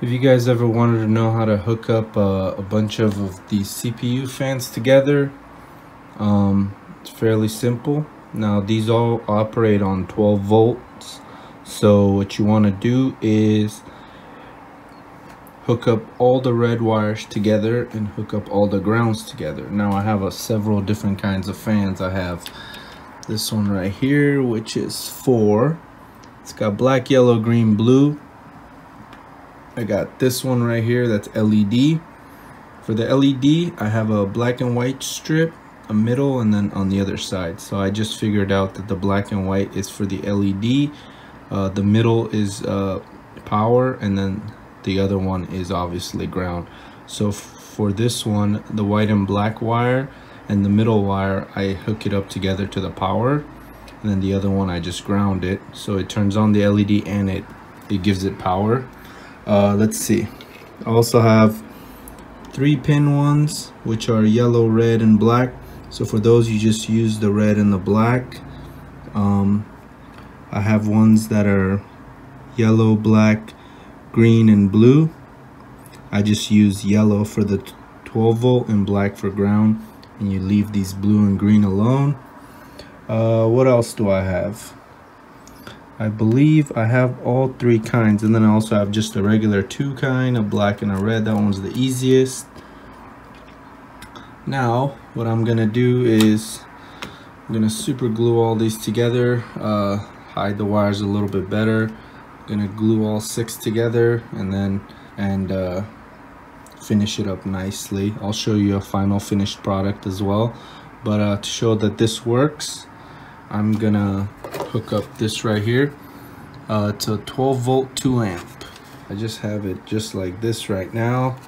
If you guys ever wanted to know how to hook up uh, a bunch of, of these CPU fans together, um, it's fairly simple. Now these all operate on 12 volts. So what you want to do is hook up all the red wires together and hook up all the grounds together. Now I have a several different kinds of fans. I have this one right here, which is four. It's got black, yellow, green, blue I got this one right here that's LED. For the LED, I have a black and white strip, a middle, and then on the other side. So I just figured out that the black and white is for the LED. Uh, the middle is uh, power, and then the other one is obviously ground. So for this one, the white and black wire and the middle wire, I hook it up together to the power. And then the other one, I just ground it. So it turns on the LED and it, it gives it power uh, let's see. I also have three pin ones which are yellow red and black. So for those you just use the red and the black. Um, I have ones that are yellow black green and blue. I just use yellow for the 12 volt and black for ground. And you leave these blue and green alone. Uh, what else do I have I believe I have all three kinds and then I also have just a regular two kind a black and a red. That one's the easiest. Now what I'm gonna do is I'm gonna super glue all these together uh, hide the wires a little bit better. Gonna glue all six together and then and uh, finish it up nicely. I'll show you a final finished product as well. But uh, to show that this works I'm gonna hook up this right here. Uh, it's a 12 volt 2 amp. I just have it just like this right now.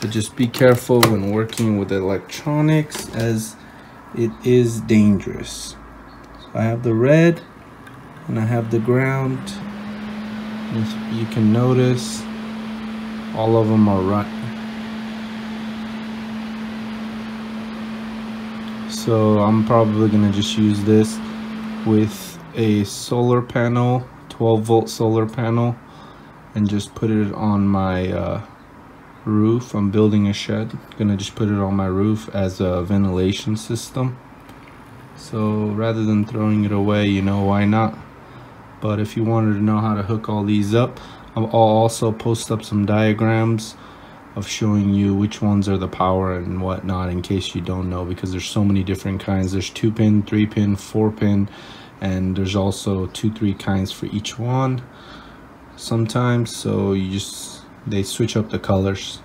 But just be careful when working with electronics as it is dangerous. So I have the red and I have the ground. As you can notice, all of them are right. So I'm probably gonna just use this with a solar panel 12 volt solar panel and just put it on my uh, roof. I'm building a shed. Gonna just put it on my roof as a ventilation system. So rather than throwing it away you know why not? But if you wanted to know how to hook all these up I'll also post up some diagrams of showing you which ones are the power and whatnot in case you don't know because there's so many different kinds. There's two pin three pin four pin and there's also two three kinds for each one sometimes. So you just they switch up the colors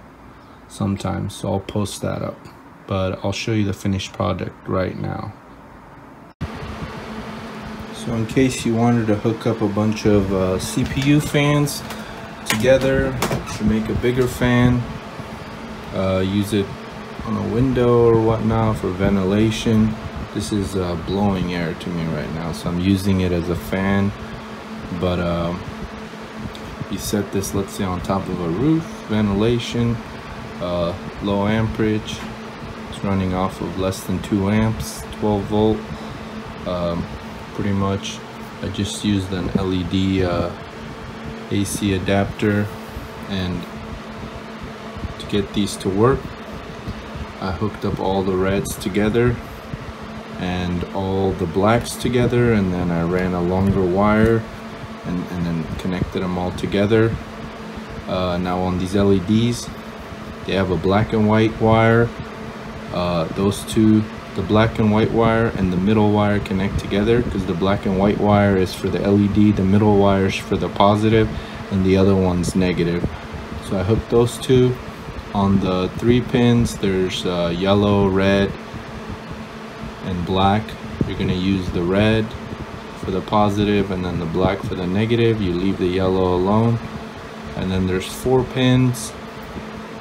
sometimes. So I'll post that up but I'll show you the finished product right now. So in case you wanted to hook up a bunch of uh, CPU fans together to make a bigger fan uh, use it on a window or whatnot for ventilation this is uh, blowing air to me right now so I'm using it as a fan but uh, you set this let's say on top of a roof ventilation uh, low amperage it's running off of less than 2 amps 12 volt um, pretty much. I just used an LED uh, AC adapter and to get these to work I hooked up all the reds together and all the blacks together and then I ran a longer wire and, and then connected them all together. Uh, now on these LEDs they have a black and white wire. Uh, those two the black and white wire and the middle wire connect together because the black and white wire is for the LED the middle wire is for the positive and the other one's negative. So I hooked those two. On the three pins there's uh, yellow red black you're going to use the red for the positive and then the black for the negative. You leave the yellow alone. And then there's four pins.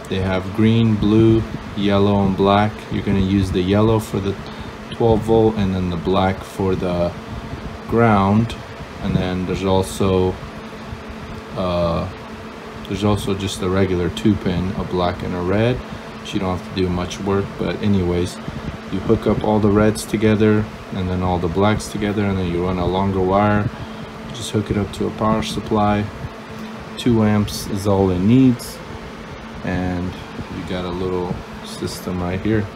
They have green blue yellow and black. You're going to use the yellow for the 12 volt and then the black for the ground. And then there's also uh, there's also just a regular two pin, a black and a red. So you don't have to do much work, but anyways, you hook up all the reds together and then all the blacks together and then you run a longer wire. Just hook it up to a power supply. 2 amps is all it needs. And you got a little system right here